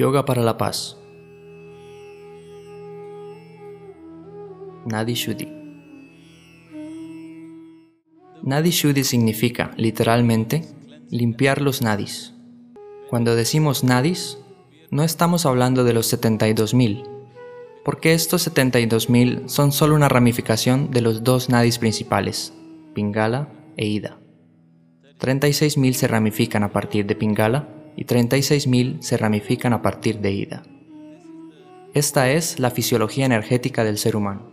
Yoga para la paz. Nadi Shuddhi. Nadi Shuddhi significa, literalmente, limpiar los nadis. Cuando decimos nadis, no estamos hablando de los 72.000, porque estos 72.000 son solo una ramificación de los dos nadis principales, Pingala e Ida. 36.000 se ramifican a partir de Pingala y 36.000 se ramifican a partir de Ida. Esta es la fisiología energética del ser humano.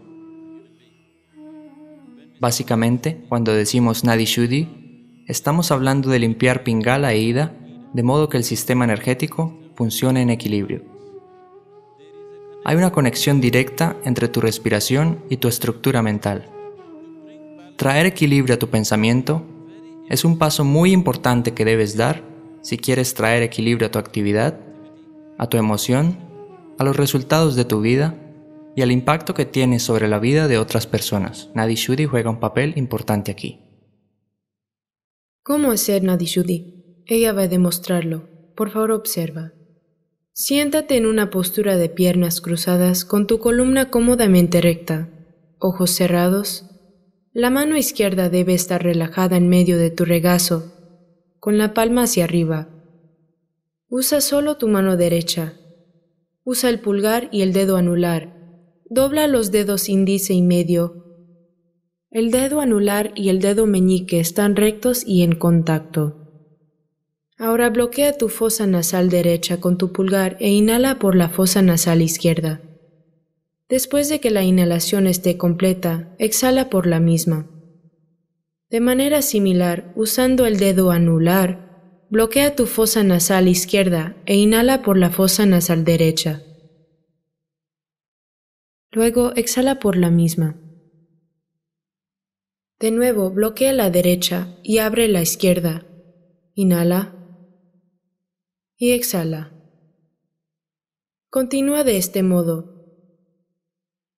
Básicamente, cuando decimos Nadi Shuddhi, estamos hablando de limpiar Pingala e Ida de modo que el sistema energético funcione en equilibrio. Hay una conexión directa entre tu respiración y tu estructura mental. Traer equilibrio a tu pensamiento es un paso muy importante que debes dar si quieres traer equilibrio a tu actividad, a tu emoción, a los resultados de tu vida y al impacto que tienes sobre la vida de otras personas. Nadi Shuddhi juega un papel importante aquí. ¿Cómo hacer Nadi Shuddhi? Ella va a demostrarlo. Por favor, observa. Siéntate en una postura de piernas cruzadas con tu columna cómodamente recta, ojos cerrados. La mano izquierda debe estar relajada en medio de tu regazo con la palma hacia arriba. Usa solo tu mano derecha. Usa el pulgar y el dedo anular. Dobla los dedos índice y medio. El dedo anular y el dedo meñique están rectos y en contacto. Ahora bloquea tu fosa nasal derecha con tu pulgar e inhala por la fosa nasal izquierda. Después de que la inhalación esté completa, exhala por la misma. De manera similar, usando el dedo anular, bloquea tu fosa nasal izquierda e inhala por la fosa nasal derecha. Luego exhala por la misma. De nuevo, bloquea la derecha y abre la izquierda. Inhala y exhala. Continúa de este modo.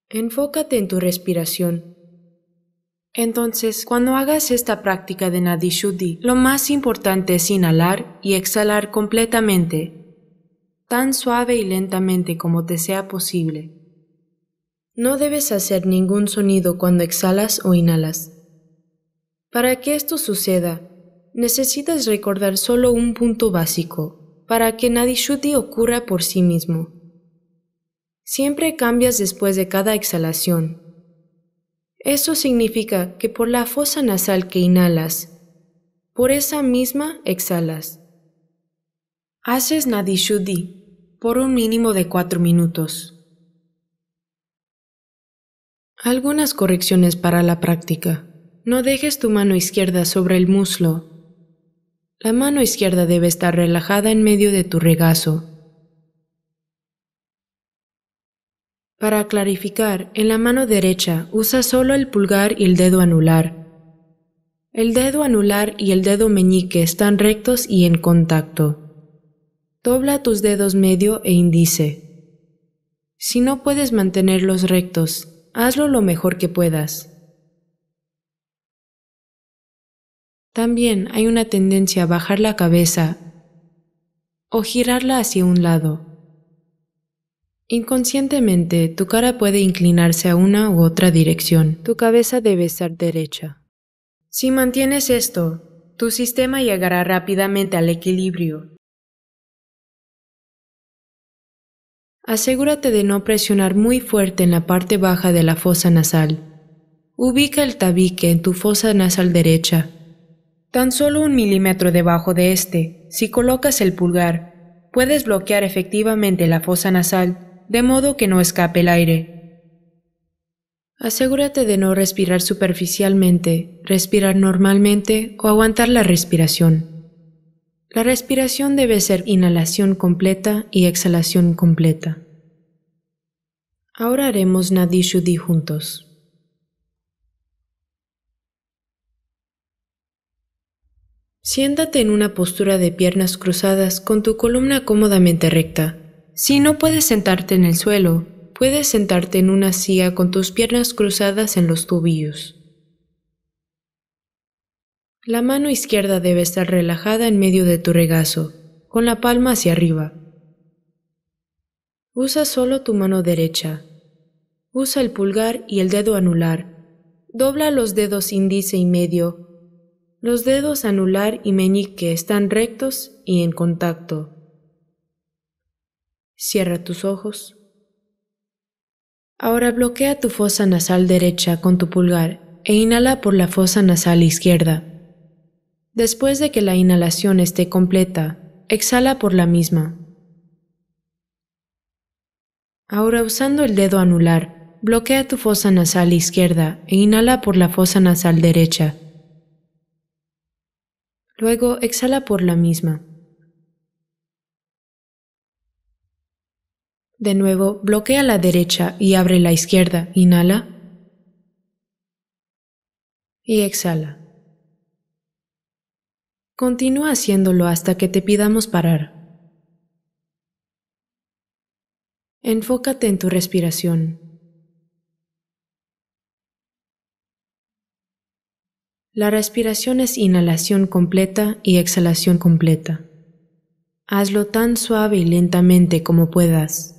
Enfócate en tu respiración entonces, cuando hagas esta práctica de Nadi Shuddhi, lo más importante es inhalar y exhalar completamente, tan suave y lentamente como te sea posible. No debes hacer ningún sonido cuando exhalas o inhalas. Para que esto suceda, necesitas recordar solo un punto básico, para que Nadi Shuddhi ocurra por sí mismo. Siempre cambias después de cada exhalación, eso significa que por la fosa nasal que inhalas, por esa misma exhalas. Haces Nadishuddhi por un mínimo de cuatro minutos. Algunas correcciones para la práctica. No dejes tu mano izquierda sobre el muslo. La mano izquierda debe estar relajada en medio de tu regazo Para clarificar, en la mano derecha usa solo el pulgar y el dedo anular. El dedo anular y el dedo meñique están rectos y en contacto. Dobla tus dedos medio e índice. Si no puedes mantenerlos rectos, hazlo lo mejor que puedas. También hay una tendencia a bajar la cabeza o girarla hacia un lado. Inconscientemente, tu cara puede inclinarse a una u otra dirección. Tu cabeza debe estar derecha. Si mantienes esto, tu sistema llegará rápidamente al equilibrio. Asegúrate de no presionar muy fuerte en la parte baja de la fosa nasal. Ubica el tabique en tu fosa nasal derecha. Tan solo un milímetro debajo de este, si colocas el pulgar, puedes bloquear efectivamente la fosa nasal de modo que no escape el aire. Asegúrate de no respirar superficialmente, respirar normalmente o aguantar la respiración. La respiración debe ser inhalación completa y exhalación completa. Ahora haremos Nadi Shuddhi juntos. Siéntate en una postura de piernas cruzadas con tu columna cómodamente recta. Si no puedes sentarte en el suelo, puedes sentarte en una silla con tus piernas cruzadas en los tobillos. La mano izquierda debe estar relajada en medio de tu regazo, con la palma hacia arriba. Usa solo tu mano derecha. Usa el pulgar y el dedo anular. Dobla los dedos índice y medio. Los dedos anular y meñique están rectos y en contacto. Cierra tus ojos. Ahora bloquea tu fosa nasal derecha con tu pulgar e inhala por la fosa nasal izquierda. Después de que la inhalación esté completa, exhala por la misma. Ahora usando el dedo anular, bloquea tu fosa nasal izquierda e inhala por la fosa nasal derecha. Luego exhala por la misma. De nuevo, bloquea la derecha y abre la izquierda. Inhala. Y exhala. Continúa haciéndolo hasta que te pidamos parar. Enfócate en tu respiración. La respiración es inhalación completa y exhalación completa. Hazlo tan suave y lentamente como puedas.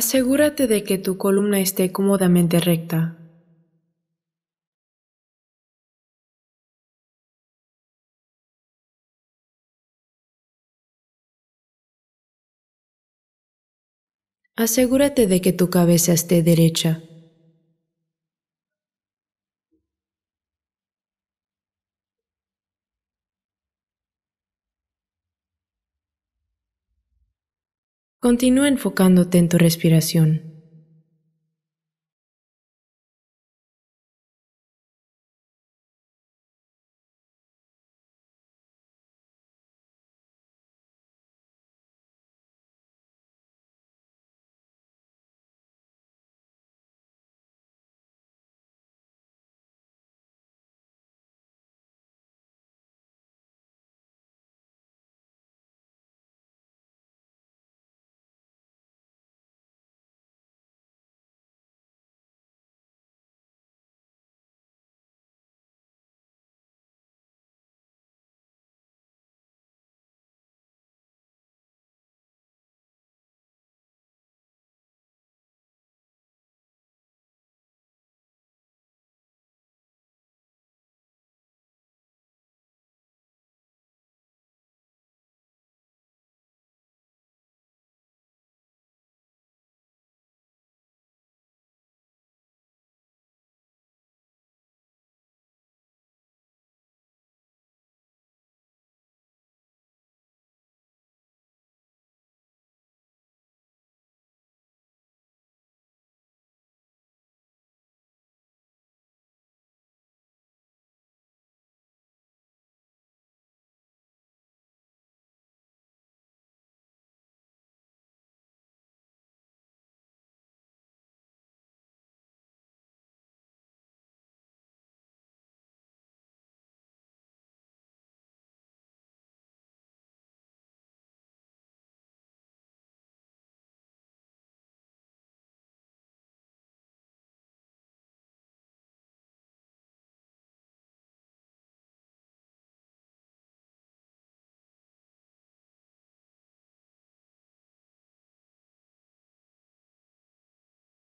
Asegúrate de que tu columna esté cómodamente recta. Asegúrate de que tu cabeza esté derecha. Continúa enfocándote en tu respiración.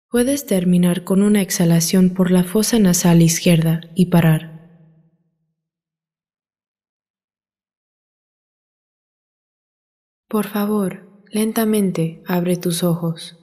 Puedes terminar con una exhalación por la fosa nasal izquierda y parar. Por favor, lentamente abre tus ojos.